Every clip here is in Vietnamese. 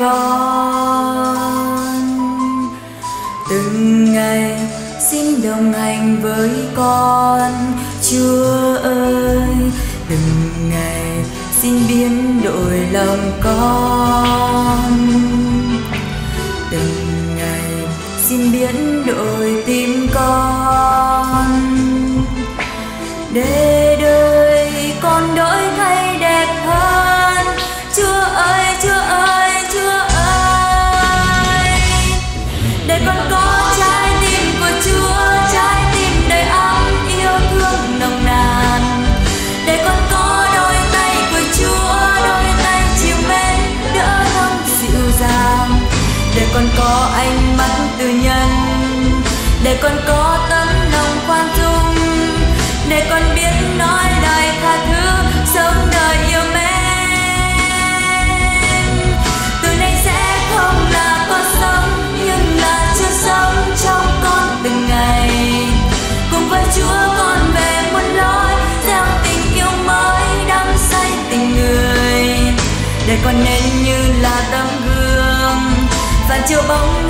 con. Từng ngày xin đồng hành với con. Chúa ơi, từng ngày xin biến đổi lòng con. Từng ngày xin biến đổi tim con. Để để con có tấm lòng khoan dung. Để con biết nói lời tha thứ, sống đời yêu mến. Từ nay sẽ không là con sống, nhưng là chúa sống trong con từng ngày. Cùng với chúa con về muôn lối gieo tình yêu mới đắm say tình người. Để con nên như là tấm gương phản chiếu bóng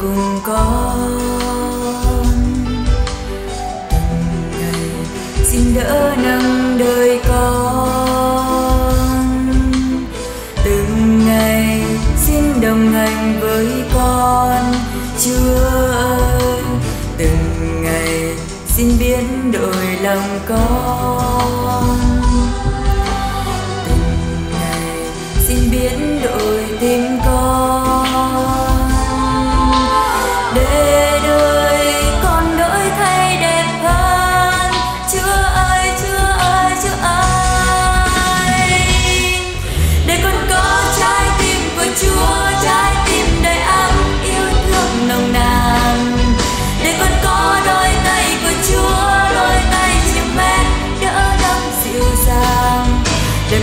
cùng con. Từng ngày xin đỡ nâng đời con. Từng ngày xin đồng hành với con, chúa ơi. Từng ngày xin biến đổi lòng con.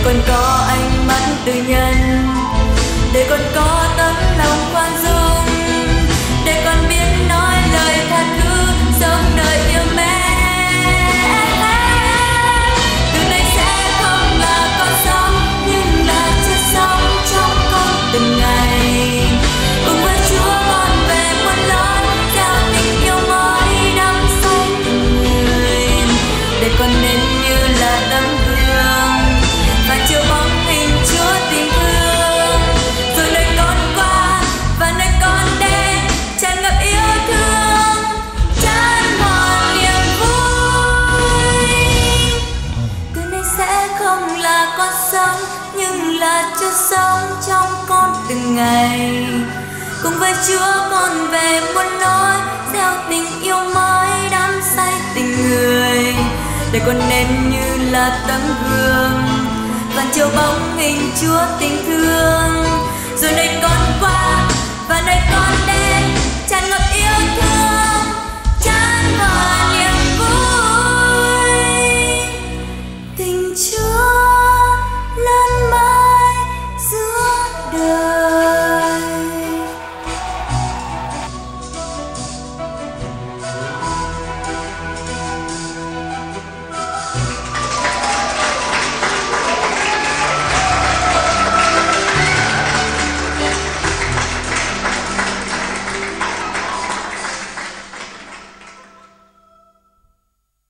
Để con có ánh mắt tự nhân. Để con có tấm lòng khoan dung con sống, nhưng là chưa sống trong con từng ngày. Cùng với chúa con về muốn nói gieo tình yêu mới đắm say tình người. Để con nên như là tấm gương, và chiếu bóng hình chúa tình thương. Rồi đây con qua, và đây con